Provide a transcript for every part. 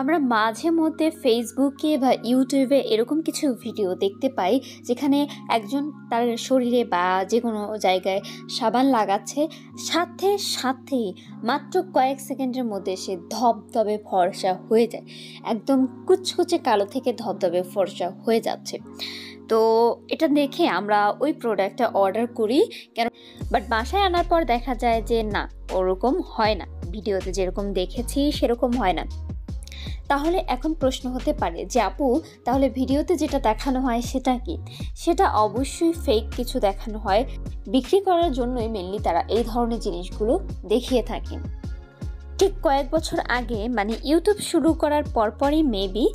আমরা মাঝে মধ্যে ফেসবুকে বা ইউটিউবে এরকম কিছু ভিডিও দেখতে পাই, যেখানে একজন তার শরীরে বা যে কোনো জায়গায় সাবান লাগাচ্ছে। সাথে সাথেই মাত্র কয়েক সেকেন্ডের মধ্যে সে ধবধবে ফর্সা হয়ে যায়। একদম কুচকুচে কালো থেকে ধবধবে ফর্সা হয়ে যাচ্ছে। তো এটা দেখে আমরা ওই প্রোডাক্টটা অর্ডার করি, কেন বাট বাসায় আনার পর দেখা যায় যে না, ওরকম হয় না। ভিডিওতে যেরকম দেখেছি, সেরকম হয় না। তাহলে এখন প্রশ্ন হতে পারে যে, আপু, তাহলে ভিডিওতে যেটা দেখানো হয় সেটা কি? সেটা অবশ্যই ফেক কিছু দেখানো হয়। বিক্রি করার জন্যই মেনলি তারা এই ধরনের জিনিসগুলো দেখিয়ে থাকেন। ঠিক কয়েক বছর আগে মানে ইউটিউব শুরু করার পরপরই মেবি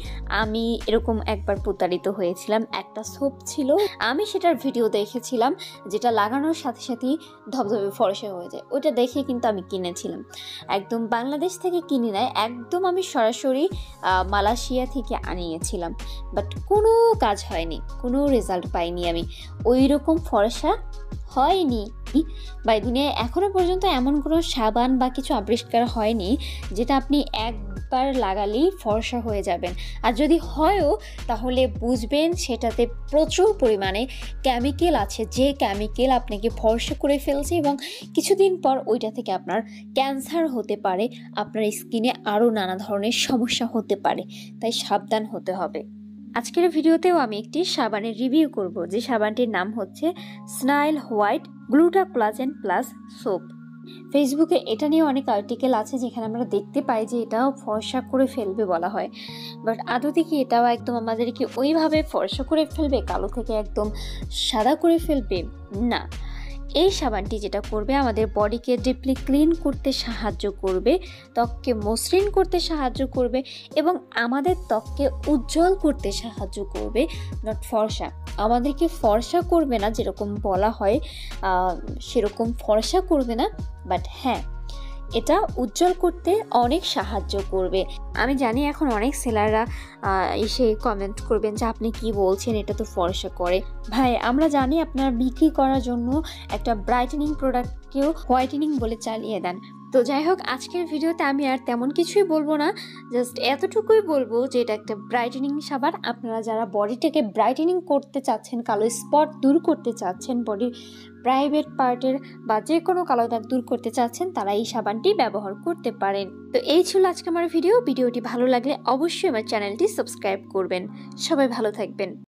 আমি এরকম একবার প্রতারিত হয়েছিলাম। একটা সোপ ছিল, আমি সেটার ভিডিও দেখেছিলাম, যেটা লাগানোর সাথে সাথেই ধবধবে ফরসা হয়ে যায়। ওইটা দেখে কিন্তু আমি কিনেছিলাম। একদম বাংলাদেশ থেকে কিনে নেয়, একদম আমি সরাসরি মালয়েশিয়া থেকে আনিয়েছিলাম। বাট কোনো কাজ হয়নি, কোনো রেজাল্ট পাইনি আমি। ওই রকম ফরসা হয়নি। বা দুনিয়ায় এখনও পর্যন্ত এমন কোনো সাবান বা কিছু আবিষ্কার হয়নি যেটা আপনি একবার লাগালেই ফর্সা হয়ে যাবেন। আর যদি হয়ও, তাহলে বুঝবেন সেটাতে প্রচুর পরিমাণে কেমিক্যাল আছে। যে কেমিক্যাল আপনাকে ফর্সা করে ফেলছে এবং কিছুদিন পর ওইটা থেকে আপনার ক্যান্সার হতে পারে, আপনার স্কিনে আরও নানা ধরনের সমস্যা হতে পারে। তাই সাবধান হতে হবে। আজকের ভিডিওতেও আমি একটি সাবানের রিভিউ করব, যে সাবানটির নাম হচ্ছে snail white gluta collagen plus soap. ফেসবুকে এটা নিয়ে অনেক আর্টিকেল আছে যেখানে আমরা দেখতে পাই যে এটাও ফর্সা করে ফেলবে বলা হয়। বাট আদতে কি এটাও একদম আমাদেরকে ওইভাবে ফর্সা করে ফেলবে, কালো থেকে একদম সাদা করে ফেলবে? না। এই সাবানটি যেটা করবে, আমাদের বডিকে ডিপলি ক্লিন করতে সাহায্য করবে, ত্বককে মসৃণ করতে সাহায্য করবে এবং আমাদের ত্বককে উজ্জ্বল করতে সাহায্য করবে। নট ফর্সা। আমাদেরকে ফর্সা করবে না, যেরকম বলা হয় সেরকম ফর্সা করবে না বাট হ্যাঁ এটা উজ্জ্বল করতে অনেক সাহায্য করবে। আমি জানি এখন অনেক সেলাররা এসে কমেন্ট করবেন যে আপনি কি বলছেন, এটা তো ফর্সা করে। ভাই, আমরা জানি আপনার বিক্রি করার জন্য একটা ব্রাইটেনিং প্রোডাক্টকেও হোয়াইটেনিং বলে চালিয়ে দেন। তো যাই হোক, আজকের ভিডিওতে আমি আর তেমন কিছুই বলব না। জাস্ট এতটুকুই বলব যে এটা একটা ব্রাইটেনিং সাবান। আপনারা যারা বডিটাকে ব্রাইটেনিং করতে চাচ্ছেন, কালো স্পট দূর করতে চাচ্ছেন বডির প্রাইভেট পার্টের বা যে কোনো কালো দাগ দূর করতে চাচ্ছেন, তারা এই সাবানটি ব্যবহার করতে পারেন। তো এই ছিল আজকে আমার ভিডিও ভিডিওটি ভালো লাগলে অবশ্যই আমার চ্যানেলটি সাবস্ক্রাইব করবেন। সবাই ভালো থাকবেন।